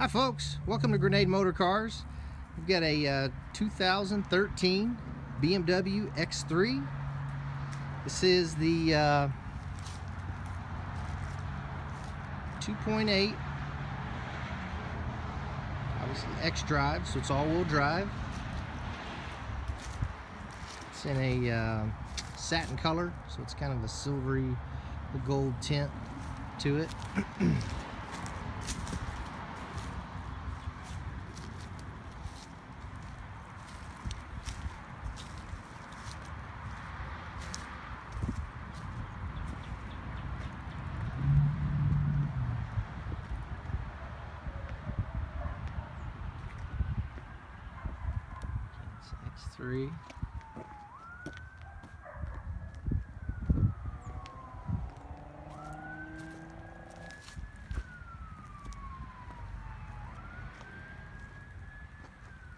Hi folks, welcome to Granade Motor Cars. We've got a uh, 2013 BMW X3. This is the uh, 2.8, obviously X-Drive, so it's all-wheel drive. It's in a uh, satin color, so it's kind of a silvery gold tint to it. X3.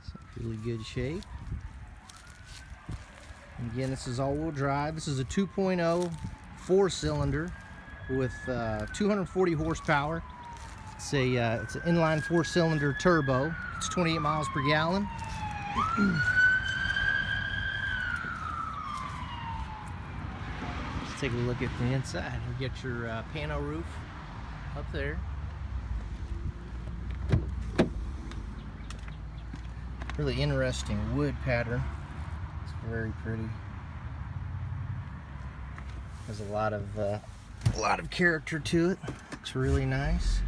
It's really good shape. And again, this is all-wheel drive. This is a 2.0 four-cylinder with uh, 240 horsepower. It's a uh, it's an inline four-cylinder turbo. It's 28 miles per gallon. take a look at the inside. You get your uh, pano roof up there. Really interesting wood pattern. It's very pretty. Has a lot of uh, a lot of character to it. Looks really nice.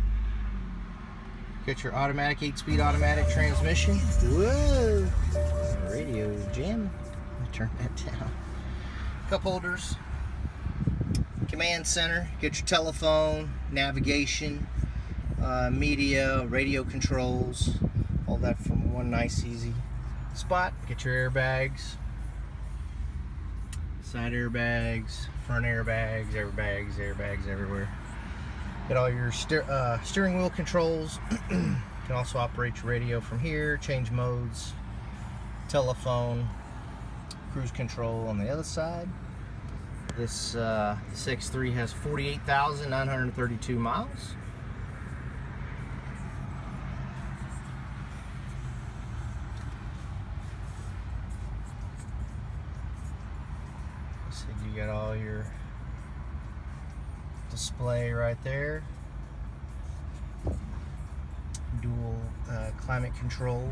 Got your automatic 8-speed automatic transmission. Whoa! Radio jam. Turn that down. Cup holders. Command center. Get your telephone, navigation, uh, media, radio controls. All that from one nice, easy spot. Get your airbags. Side airbags, front airbags, airbags, airbags everywhere. Get all your steer, uh, steering wheel controls. you can also operate your radio from here, change modes, telephone, cruise control on the other side. This, uh, this X3 has 48,932 miles. So you got all your display right there. Dual uh, climate control.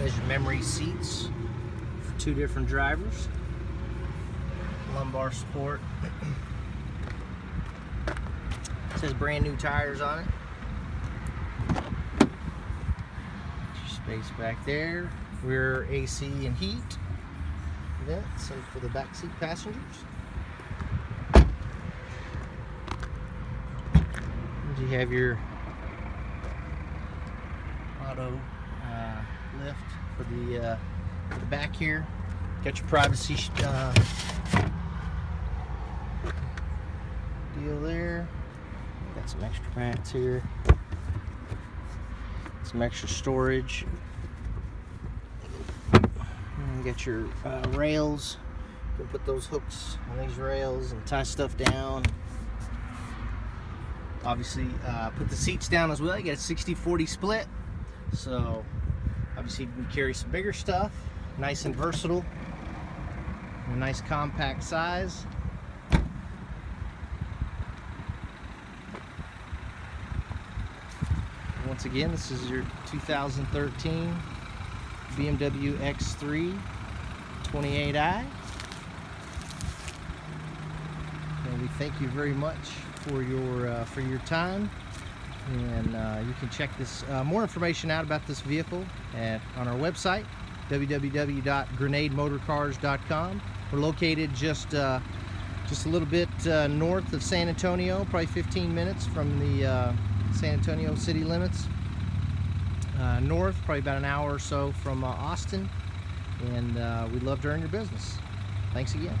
There's your memory seats for two different drivers. Lumbar support. it says brand new tires on it. Space back there. Rear AC and heat vents and for the back seat passengers. And you have your auto lift for the uh, for the back here. Got your privacy uh, deal there. Got some extra mats here. Some extra storage. And get your uh, rails. Can put those hooks on these rails and tie stuff down. Obviously, uh, put the seats down as well. You got a 60-40 split. So, obviously you can carry some bigger stuff. Nice and versatile. A nice compact size. Once again, this is your 2013 BMW X3 28i. And we thank you very much for your uh, for your time. And uh, you can check this uh, more information out about this vehicle at, on our website www.granademotorcars.com. We're located just uh, just a little bit uh, north of San Antonio, probably 15 minutes from the uh, San Antonio city limits uh, north, probably about an hour or so from Austin. And we'd love to earn your business. Thanks again.